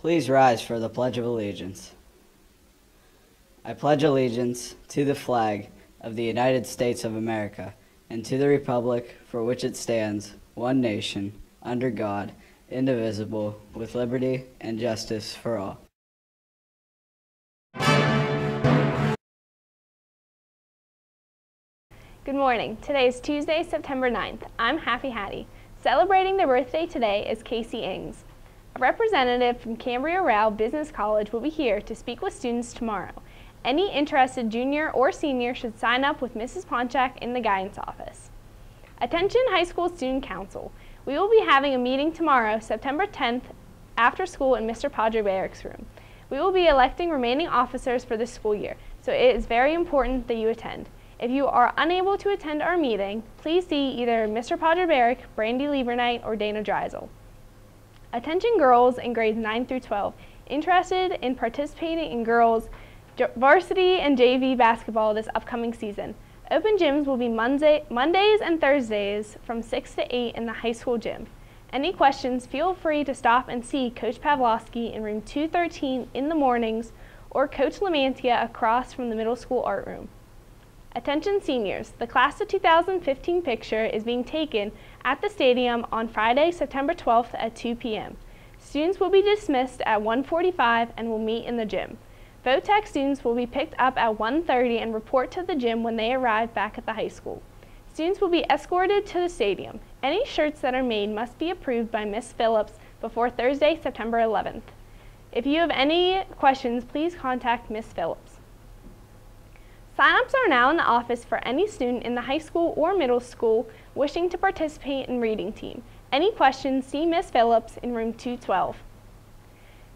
Please rise for the Pledge of Allegiance. I pledge allegiance to the flag of the United States of America and to the republic for which it stands, one nation, under God, indivisible, with liberty and justice for all. Good morning. Today is Tuesday, September 9th. I'm Happy Hattie. Celebrating their birthday today is Casey Ings. A representative from Cambria-Rowe Business College will be here to speak with students tomorrow. Any interested junior or senior should sign up with Mrs. Ponchak in the guidance office. Attention High School Student Council. We will be having a meeting tomorrow, September 10th, after school in Mr. Padre Barrick's room. We will be electing remaining officers for this school year, so it is very important that you attend. If you are unable to attend our meeting, please see either Mr. Padre Barrick, Brandy Liebernight, or Dana Dreisel. Attention girls in grades 9 through 12 interested in participating in girls varsity and JV basketball this upcoming season. Open gyms will be Monday, Mondays and Thursdays from 6 to 8 in the high school gym. Any questions, feel free to stop and see Coach Pavlovsky in room 213 in the mornings or Coach Lamantia across from the middle school art room. Attention seniors, the class of 2015 picture is being taken at the stadium on Friday, September 12th at 2 p.m. Students will be dismissed at 1.45 and will meet in the gym. VOTEC students will be picked up at 1.30 and report to the gym when they arrive back at the high school. Students will be escorted to the stadium. Any shirts that are made must be approved by Ms. Phillips before Thursday, September 11th. If you have any questions, please contact Ms. Phillips. Sign-ups are now in the office for any student in the high school or middle school wishing to participate in reading team. Any questions, see Ms. Phillips in room 212.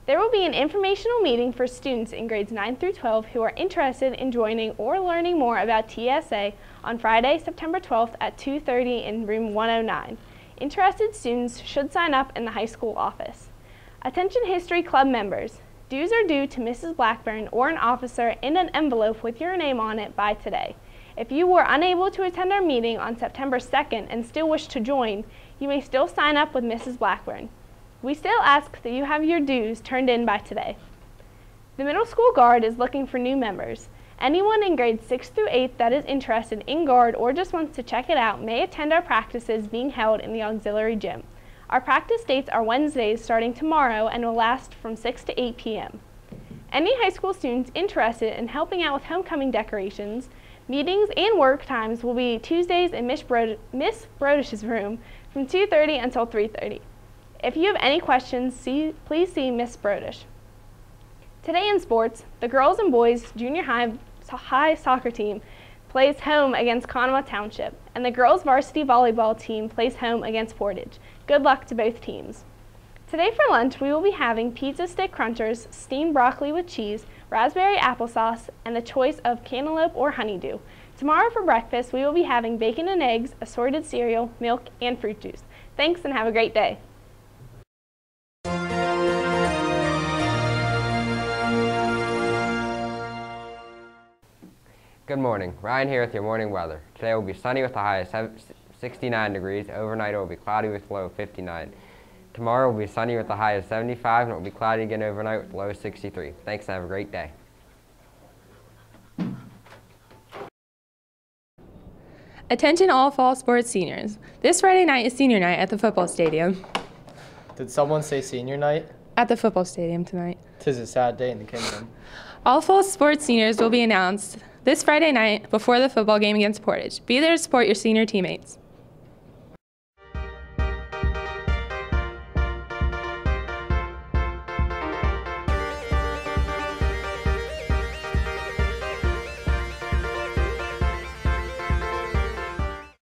There will be an informational meeting for students in grades 9 through 12 who are interested in joining or learning more about TSA on Friday, September 12th at 2.30 in room 109. Interested students should sign up in the high school office. Attention History Club members, Dues are due to Mrs. Blackburn or an officer in an envelope with your name on it by today. If you were unable to attend our meeting on September 2nd and still wish to join, you may still sign up with Mrs. Blackburn. We still ask that you have your dues turned in by today. The Middle School Guard is looking for new members. Anyone in grades 6 through 8 that is interested in Guard or just wants to check it out may attend our practices being held in the auxiliary gym. Our practice dates are Wednesdays starting tomorrow and will last from 6 to 8 p.m. Any high school students interested in helping out with homecoming decorations, meetings, and work times will be Tuesdays in Miss, Brod Brodish's room from 2.30 until 3.30. If you have any questions, see, please see Miss Brodish. Today in sports, the girls and boys junior high, high soccer team plays home against Conemaugh Township, and the girls varsity volleyball team plays home against Portage. Good luck to both teams. Today for lunch, we will be having pizza stick crunchers, steamed broccoli with cheese, raspberry applesauce, and the choice of cantaloupe or honeydew. Tomorrow for breakfast, we will be having bacon and eggs, assorted cereal, milk, and fruit juice. Thanks and have a great day. Good morning. Ryan here with your morning weather. Today will be sunny with a high of 69 degrees. Overnight it will be cloudy with a low of 59. Tomorrow will be sunny with a high of 75 and it will be cloudy again overnight with a low of 63. Thanks and have a great day. Attention all fall sports seniors. This Friday night is senior night at the football stadium. Did someone say senior night? At the football stadium tonight. Tis a sad day in the kingdom. All fall sports seniors will be announced this Friday night before the football game against Portage. Be there to support your senior teammates.